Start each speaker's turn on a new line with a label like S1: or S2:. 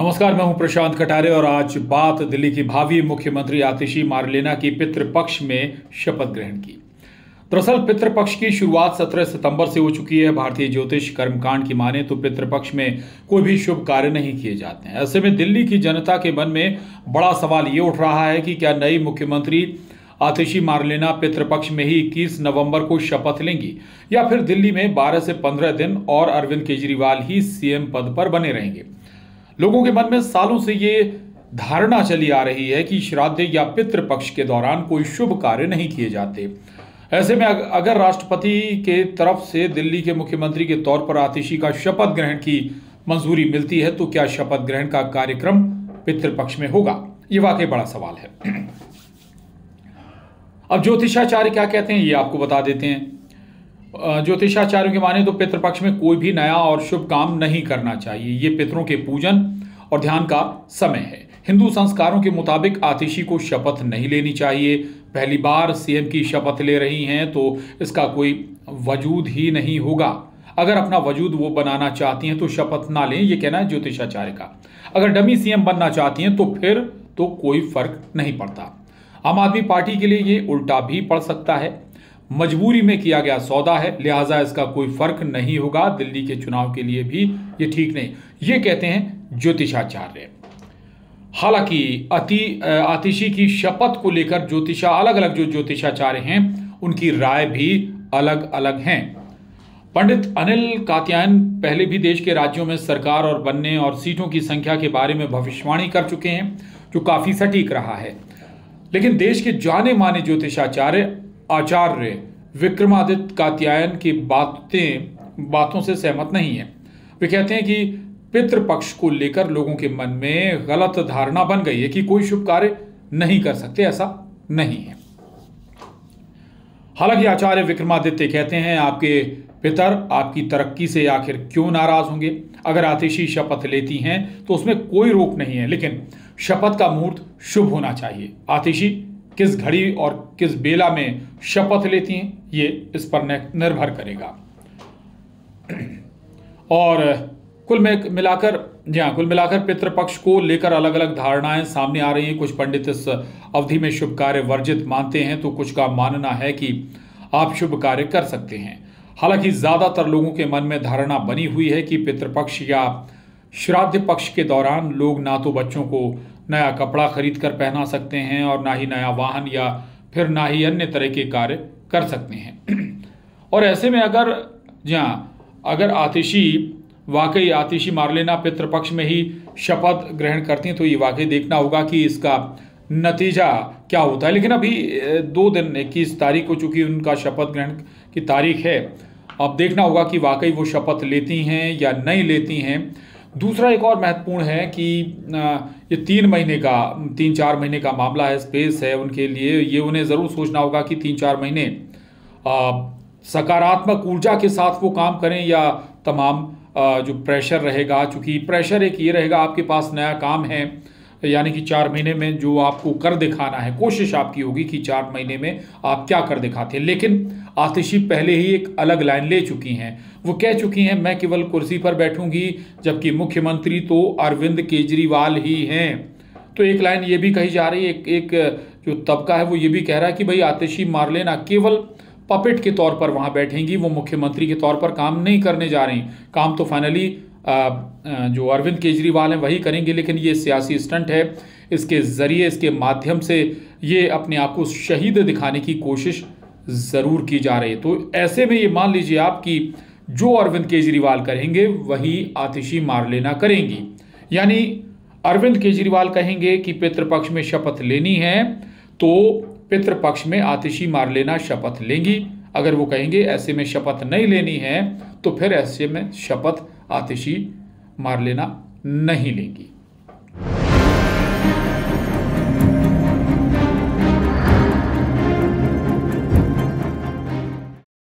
S1: नमस्कार, मैं हूँ प्रशांत कटारे और आज बात दिल्ली की भावी मुख्यमंत्री आतिशी मारलेना की पितृपक्ष में शपथ ग्रहण की। दरअसल, पितृपक्ष की शुरुआत 17 सितंबर से हो चुकी है। भारतीय ज्योतिष कर्मकांड की माने तो पितृपक्ष में कोई भी शुभ कार्य नहीं किए जाते हैं। ऐसे में दिल्ली की जनता के मन में बड़ा सवाल ये उठ रहा है कि क्या नई मुख्यमंत्री आतिशी मारलेना पितृपक्ष में ही 21 नवंबर को शपथ लेंगी, या फिर दिल्ली में 12 से 15 दिन और अरविंद केजरीवाल ही सीएम पद पर बने रहेंगे? लोगों के मन में सालों से ये धारणा चली आ रही है कि श्राद्ध या पितृपक्ष के दौरान कोई शुभ कार्य नहीं किए जाते। ऐसे में अगर राष्ट्रपति के तरफ़ से दिल्ली के मुख्यमंत्री के तौर पर आतिशी का शपथ ग्रहण की मंजूरी मिलती है तो क्या शपथ ग्रहण का कार्यक्रम पितृपक्ष में होगा? ये वाकई बड़ा सवाल है। अब ज्योतिषाचार्य क्या कहते हैं, ये आपको बता देते हैं। ज्योतिषाचार्यों के माने तो पितृपक्ष में कोई भी नया और शुभ काम नहीं करना चाहिए। ये पितरों के पूजन और ध्यान का समय है। हिंदू संस्कारों के मुताबिक आतिशी को शपथ नहीं लेनी चाहिए। पहली बार सीएम की शपथ ले रही हैं तो इसका कोई वजूद ही नहीं होगा। अगर अपना वजूद वो बनाना चाहती हैं तो शपथ ना लें, ये कहना है ज्योतिषाचार्य का। अगर डमी सीएम बनना चाहती हैं तो फिर तो कोई फ़र्क नहीं पड़ता। आम आदमी पार्टी के लिए ये उल्टा भी पड़ सकता है। मजबूरी में किया गया सौदा है, लिहाजा इसका कोई फ़र्क नहीं होगा। दिल्ली के चुनाव के लिए भी ये ठीक नहीं। ये कहते हैं ज्योतिषाचार्य। हालाँकि अति आतिशी की शपथ को लेकर ज्योतिषा अलग अलग जो ज्योतिषाचार्य हैं, उनकी राय भी अलग अलग हैं। पंडित अनिल कात्यायन पहले भी देश के राज्यों में सरकार और बनने और सीटों की संख्या के बारे में भविष्यवाणी कर चुके हैं, जो काफ़ी सटीक रहा है। लेकिन देश के जाने माने ज्योतिषाचार्य आचार्य विक्रमादित्य कात्यायन की बातें, बातों से सहमत नहीं है। वे कहते हैं कि पितृपक्ष को लेकर लोगों के मन में गलत धारणा बन गई है कि कोई शुभ कार्य नहीं कर सकते, ऐसा नहीं है। हालाँकि आचार्य विक्रमादित्य कहते हैं, आपके पितर आपकी तरक्की से आखिर क्यों नाराज़ होंगे? अगर आतिशी शपथ लेती हैं तो उसमें कोई रोक नहीं है, लेकिन शपथ का मुहूर्त शुभ होना चाहिए। आतिशी किस घड़ी और किस बेला में शपथ लेती हैं, ये इस पर निर्भर करेगा। और कुल में मिलाकर, जी हाँ कुल मिलाकर पितृपक्ष को लेकर अलग अलग धारणाएँ सामने आ रही हैं। कुछ पंडित इस अवधि में शुभ कार्य वर्जित मानते हैं तो कुछ का मानना है कि आप शुभ कार्य कर सकते हैं। हालाँकि ज़्यादातर लोगों के मन में धारणा बनी हुई है कि पितृपक्ष या श्राद्ध पक्ष के दौरान लोग ना तो बच्चों को नया कपड़ा खरीद कर पहना सकते हैं और ना ही नया वाहन या फिर ना ही अन्य तरह के कार्य कर सकते हैं। और ऐसे में अगर जहाँ अगर आतिशी, वाकई आतिशी मारलेना पितृपक्ष में ही शपथ ग्रहण करती हैं तो ये वाकई देखना होगा कि इसका नतीजा क्या होता है। लेकिन अभी दो दिन, इक्कीस तारीख को चूँकि उनका शपथ ग्रहण की तारीख है। अब देखना होगा कि वाकई वो शपथ लेती हैं या नहीं लेती हैं। दूसरा एक और महत्वपूर्ण है कि ये तीन महीने का, तीन चार महीने का मामला है स्पेस है उनके लिए, ये उन्हें ज़रूर सोचना होगा कि तीन चार महीने सकारात्मक ऊर्जा के साथ वो काम करें या तमाम जो प्रेशर रहेगा, चूँकि प्रेशर एक ये रहेगा, आपके पास नया काम है यानी कि चार महीने में जो आपको कर दिखाना है कोशिश आपकी होगी कि चार महीने में आप क्या कर दिखाते हैं। लेकिन आतिशी पहले ही एक अलग लाइन ले चुकी हैं। वो कह चुकी हैं मैं केवल कुर्सी पर बैठूँगी जबकि मुख्यमंत्री तो अरविंद केजरीवाल ही हैं। तो एक लाइन ये भी कही जा रही है एक, एक जो तबका है वो ये भी कह रहा है कि भाई आतिशी मार लेना केवल पपेट के तौर पर वहाँ बैठेंगी वो मुख्यमंत्री के तौर पर काम नहीं करने जा रही। काम तो फाइनली जो अरविंद केजरीवाल हैं, वही करेंगे, लेकिन ये सियासी स्टंट है। इसके ज़रिए, इसके माध्यम से ये अपने आप को शहीद दिखाने की कोशिश ज़रूर की जा रही है। तो ऐसे में ये मान लीजिए आप कि जो अरविंद केजरीवाल करेंगे, वही आतिशी मार लेना करेंगी। यानी अरविंद केजरीवाल कहेंगे कि पितृपक्ष में शपथ लेनी है तो पितृपक्ष में आतिशी मार लेना शपथ लेंगी। अगर वो कहेंगे, ऐसे में शपथ नहीं लेनी है तो फिर ऐसे में शपथ आतिशी मार लेना नहीं लेंगी।